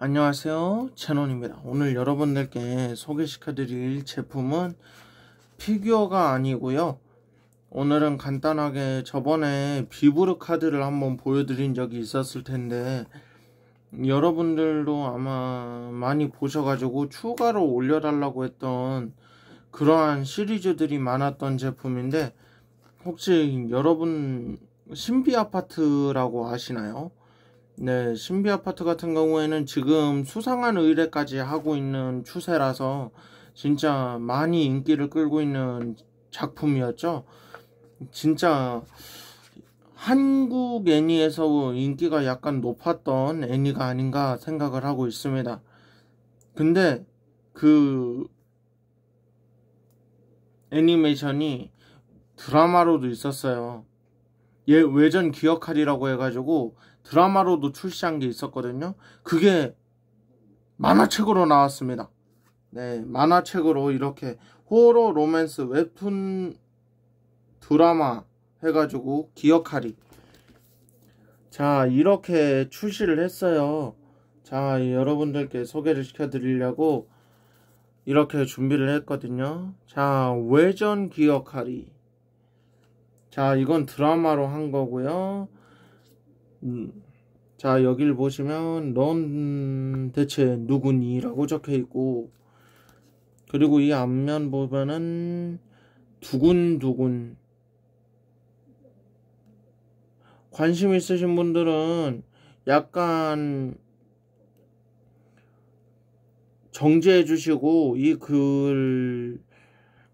안녕하세요. 채논입니다. 오늘 여러분들께 소개시켜 드릴 제품은 피규어가 아니고요. 오늘은 간단하게 저번에 비브르 카드를 한번 보여드린 적이 있었을 텐데 여러분들도 아마 많이 보셔가지고 추가로 올려달라고 했던 그러한 시리즈들이 많았던 제품인데 혹시 여러분 신비 아파트라고 아시나요? 네, 신비 아파트 같은 경우에는 지금 수상한 의뢰까지 하고 있는 추세라서 진짜 많이 인기를 끌고 있는 작품이었죠. 진짜 한국 애니에서 인기가 약간 높았던 애니가 아닌가 생각을 하고 있습니다. 근데 그 애니메이션이 드라마로도 있었어요. 예, 외전 기억하리라고 해가지고 드라마로도 출시한 게 있었거든요. 그게 만화책으로 나왔습니다. 네, 만화책으로 이렇게 호러 로맨스 웹툰 드라마 해가지고 기억하리. 자, 이렇게 출시를 했어요. 자, 여러분들께 소개를 시켜드리려고 이렇게 준비를 했거든요. 자, 외전 기억하리. 자, 이건 드라마로 한 거고요. 음, 자, 여길 보시면 넌 대체 누구니? 라고 적혀 있고 그리고 이 앞면 보면은 두근두근 관심 있으신 분들은 약간 정지해 주시고 이 글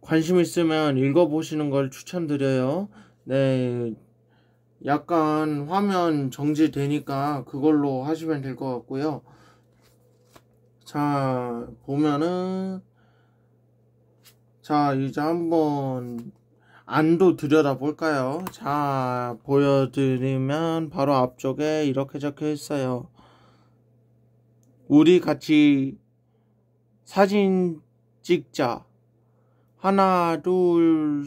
관심 있으면 읽어보시는 걸 추천드려요. 네. 약간 화면 정지되니까 그걸로 하시면 될 것 같고요. 자, 보면은 자, 이제 한번 안도 들여다 볼까요? 자, 보여드리면 바로 앞쪽에 이렇게 적혀 있어요. 우리 같이 사진 찍자. 하나, 둘,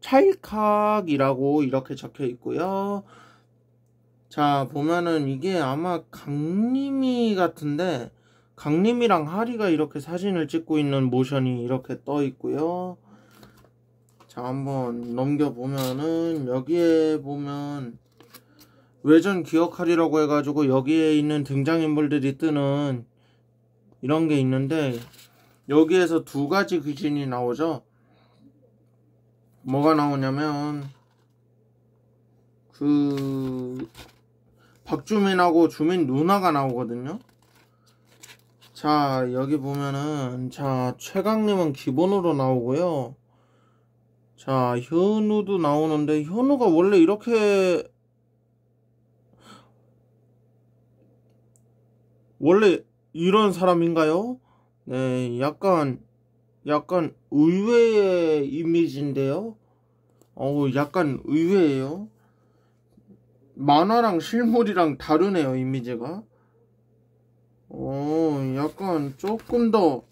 찰칵이라고 이렇게 적혀 있고요. 자, 보면은 이게 아마 강림이 같은데, 강림이랑 하리가 이렇게 사진을 찍고 있는 모션이 이렇게 떠 있고요. 자, 한번 넘겨보면은, 여기에 보면, 외전 기억하리라고 해가지고 여기에 있는 등장인물들이 뜨는 이런 게 있는데, 여기에서 두 가지 귀신이 나오죠. 뭐가 나오냐면 그 박주민하고 주민 누나가 나오거든요. 자 여기 보면은 자 최강님은 기본으로 나오고요. 자 현우도 나오는데 현우가 원래 이렇게 원래 이런 사람인가요? 네 약간 약간 의외의 이미지인데요. 어우, 약간 의외예요. 만화랑 실물이랑 다르네요, 이미지가. 어, 약간 조금 더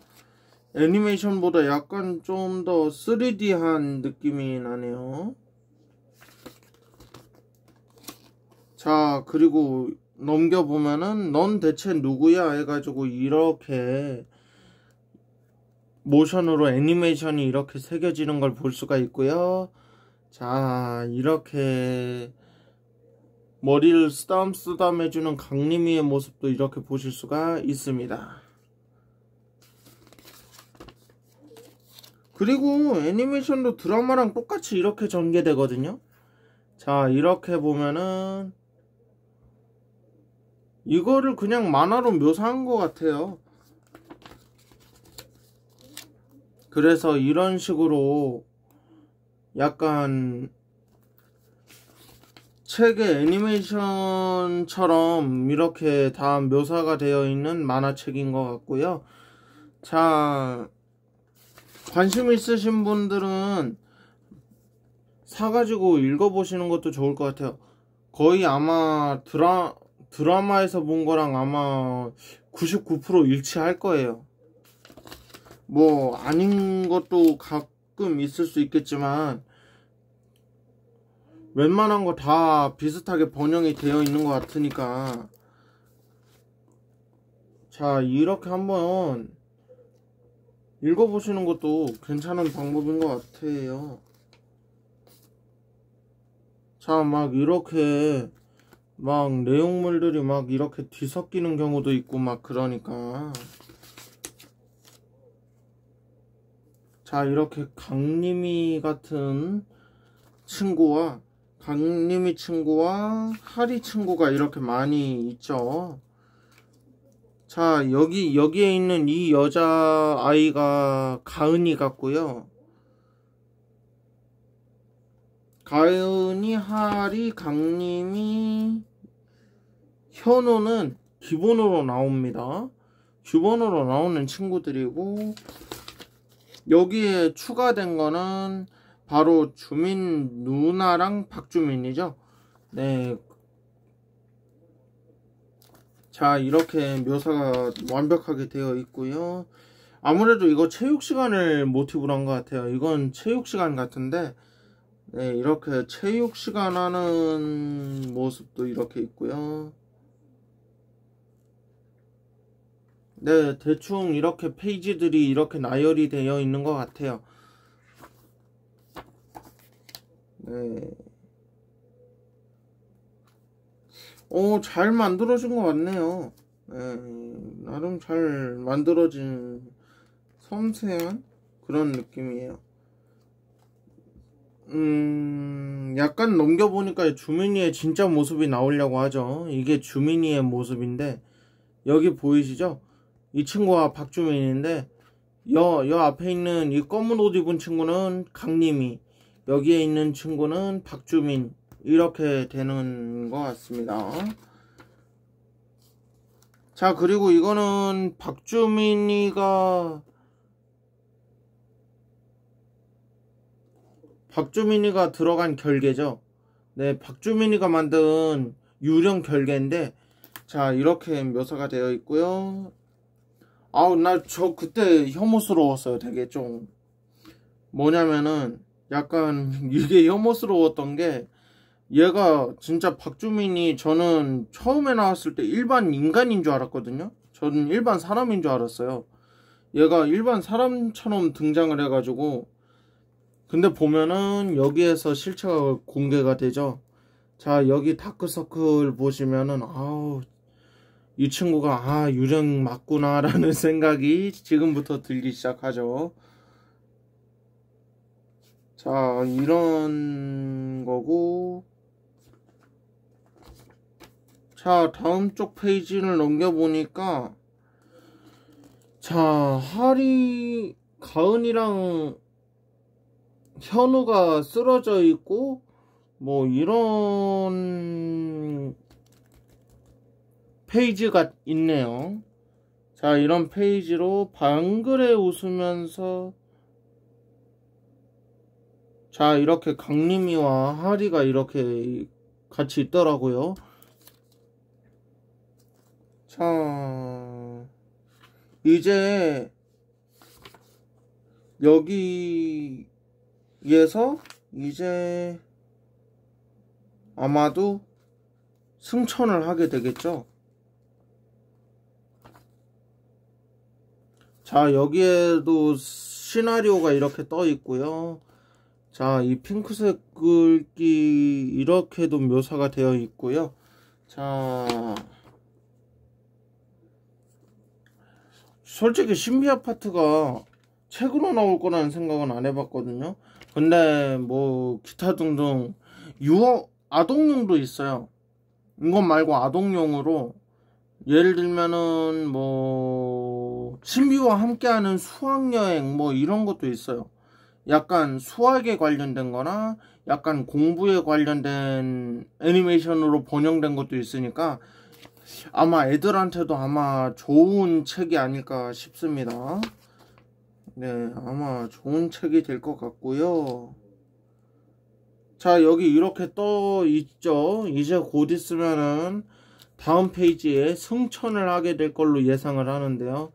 애니메이션보다 약간 좀 더 3D한 느낌이 나네요. 자, 그리고 넘겨보면은 넌 대체 누구야 해가지고 이렇게 모션으로 애니메이션이 이렇게 새겨지는 걸 볼 수가 있고요. 자, 이렇게 머리를 쓰담쓰담 해주는 강림이의 모습도 이렇게 보실 수가 있습니다. 그리고 애니메이션도 드라마랑 똑같이 이렇게 전개되거든요. 자, 이렇게 보면은 이거를 그냥 만화로 묘사한 것 같아요. 그래서 이런 식으로 약간 책의 애니메이션처럼 이렇게 다 묘사가 되어 있는 만화책인 것 같고요. 자, 관심 있으신 분들은 사가지고 읽어보시는 것도 좋을 것 같아요. 거의 아마 드라, 드라마에서 본 거랑 아마 99% 일치할 거예요. 뭐 아닌 것도 가끔 있을 수 있겠지만 웬만한 거 다 비슷하게 번영이 되어 있는 것 같으니까 자, 이렇게 한번 읽어보시는 것도 괜찮은 방법인 것 같아요. 자, 막 이렇게 막 내용물들이 막 이렇게 뒤섞이는 경우도 있고 막 그러니까 자 이렇게 강림이 같은 친구와 강림이 친구와 하리 친구가 이렇게 많이 있죠 자 여기 여기에 있는 이 여자 아이가 가은이 같고요 가은이, 하리, 강림이, 현우는 기본으로 나옵니다. 기본으로 나오는 친구들이고 여기에 추가된 거는 바로 주민 누나랑 박주민이죠. 네. 자, 이렇게 묘사가 완벽하게 되어 있고요. 아무래도 이거 체육 시간을 모티브로 한 것 같아요. 이건 체육 시간 같은데 네, 이렇게 체육 시간 하는 모습도 이렇게 있고요. 네, 대충 이렇게 페이지들이 이렇게 나열이 되어 있는 것 같아요. 네. 오, 잘 만들어진 것 같네요. 네, 나름 잘 만들어진 섬세한 그런 느낌이에요. 음, 약간 넘겨보니까 주민이의 진짜 모습이 나오려고 하죠. 이게 주민이의 모습인데, 여기 보이시죠? 이 친구가 박주민인데, 여, 여 앞에 있는 이 검은 옷 입은 친구는 강림이, 여기에 있는 친구는 박주민, 이렇게 되는 것 같습니다. 자, 그리고 이거는 박주민이가 박주민이가 들어간 결계죠. 네, 박주민이가 만든 유령 결계인데 자 이렇게 묘사가 되어 있고요. 아우 나 저 그때 혐오스러웠어요. 되게 좀 뭐냐면은 약간 이게 혐오스러웠던 게 얘가 진짜 박주민이 저는 처음에 나왔을 때 일반 인간인 줄 알았거든요. 저는 일반 사람인 줄 알았어요. 얘가 일반 사람처럼 등장을 해가지고 근데 보면은 여기에서 실체가 공개가 되죠. 자 여기 다크서클 보시면은 아우 이 친구가 아 유령 맞구나 라는 생각이 지금부터 들기 시작하죠. 자 이런 거고 자 다음 쪽 페이지를 넘겨보니까 자 하리 가은이랑 현우가 쓰러져 있고 뭐 이런 페이지가 있네요. 자 이런 페이지로 방글에 웃으면서 자 이렇게 강림이와 하리가 이렇게 같이 있더라고요. 자 이제 여기 에서 이제 아마도 승천을 하게 되겠죠. 자 여기에도 시나리오가 이렇게 떠 있고요. 자 이 핑크색 글귀 이렇게도 묘사가 되어 있고요. 자 솔직히 신비 아파트가 책으로 나올 거라는 생각은 안 해봤거든요. 근데 뭐 기타 등등 유어 아동용도 있어요. 이것 말고 아동용으로 예를 들면은 뭐 신비와 함께하는 수학여행 뭐 이런 것도 있어요. 약간 수학에 관련된 거나 약간 공부에 관련된 애니메이션으로 번영된 것도 있으니까 아마 애들한테도 아마 좋은 책이 아닐까 싶습니다. 네, 아마 좋은 책이 될 것 같고요. 자, 여기 이렇게 떠 있죠. 이제 곧 있으면은 다음 페이지에 승천을 하게 될 걸로 예상을 하는데요.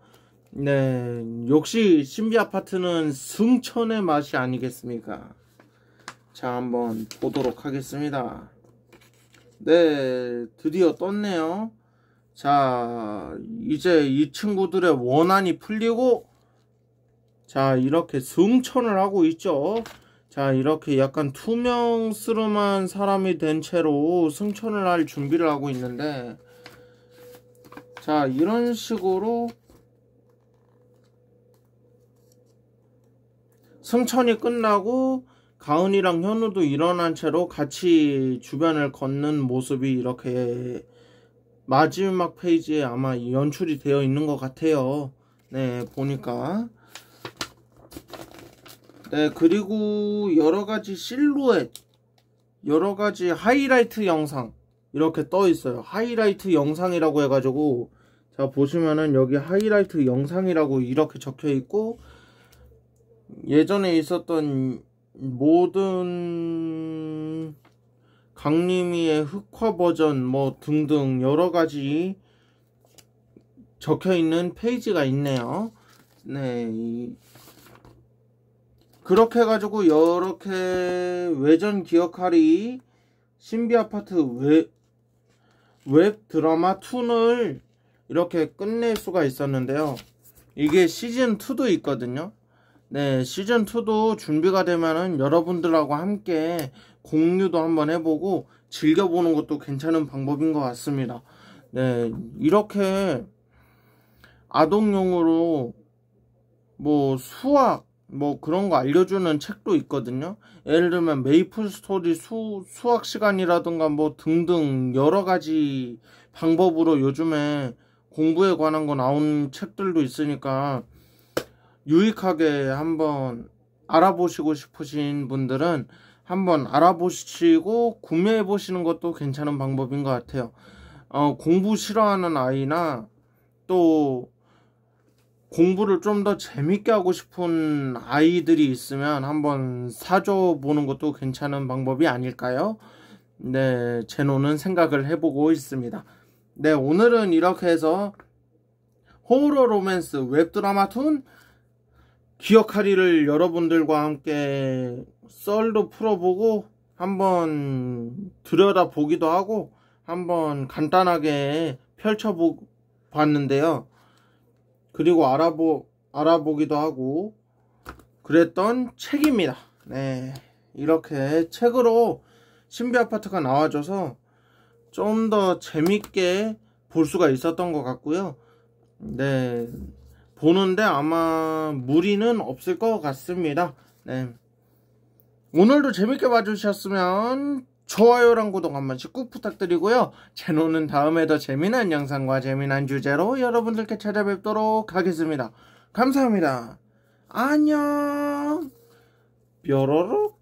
네, 역시 신비 아파트는 승천의 맛이 아니겠습니까? 자, 한번 보도록 하겠습니다. 네, 드디어 떴네요. 자, 이제 이 친구들의 원한이 풀리고, 자, 이렇게 승천을 하고 있죠. 자, 이렇게 약간 투명스름한 사람이 된 채로 승천을 할 준비를 하고 있는데, 자, 이런 식으로 승천이 끝나고 가은이랑 현우도 일어난 채로 같이 주변을 걷는 모습이 이렇게 마지막 페이지에 아마 연출이 되어 있는 것 같아요. 네, 보니까. 네, 그리고 여러 가지 실루엣, 여러 가지 하이라이트 영상 이렇게 떠 있어요. 하이라이트 영상이라고 해가지고 자 보시면은 여기 하이라이트 영상이라고 이렇게 적혀 있고 예전에 있었던 모든 강림이의 흑화 버전 뭐 등등 여러 가지 적혀 있는 페이지가 있네요. 네. 그렇게 해가지고 이렇게 외전 기억하리 신비 아파트 웹, 웹 드라마 2를 이렇게 끝낼 수가 있었는데요. 이게 시즌 2도 있거든요. 네, 시즌 2도 준비가 되면은 여러분들하고 함께 공유도 한번 해보고 즐겨보는 것도 괜찮은 방법인 것 같습니다. 네, 이렇게 아동용으로 뭐 수학 뭐 그런 거 알려주는 책도 있거든요. 예를 들면 메이플 스토리 수, 수학 시간이라든가 뭐 등등 여러 가지 방법으로 요즘에 공부에 관한 거 나온 책들도 있으니까 유익하게 한번 알아보시고 싶으신 분들은 한번 알아보시고 구매해 보시는 것도 괜찮은 방법인 것 같아요. 어, 공부 싫어하는 아이나 또 공부를 좀 더 재밌게 하고 싶은 아이들이 있으면 한번 사줘 보는 것도 괜찮은 방법이 아닐까요? 네, 제노는 생각을 해보고 있습니다. 네, 오늘은 이렇게 해서 호러 로맨스 웹드라마 툰 기억하리를 여러분들과 함께 썰도 풀어보고 한번 들여다 보기도 하고 한번 간단하게 펼쳐봤는데요. 그리고 알아보, 알아보기도 하고 그랬던 책입니다. 네. 이렇게 책으로 신비 아파트가 나와줘서 좀 더 재밌게 볼 수가 있었던 것 같고요. 네. 보는데 아마 무리는 없을 것 같습니다. 네. 오늘도 재밌게 봐주셨으면 좋아요랑 구독 한 번씩 꾹 부탁드리고요. 채널은 다음에 더 재미난 영상과 재미난 주제로 여러분들께 찾아뵙도록 하겠습니다. 감사합니다. 안녕. 뾰로로